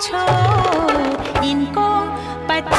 पूछो इनको पता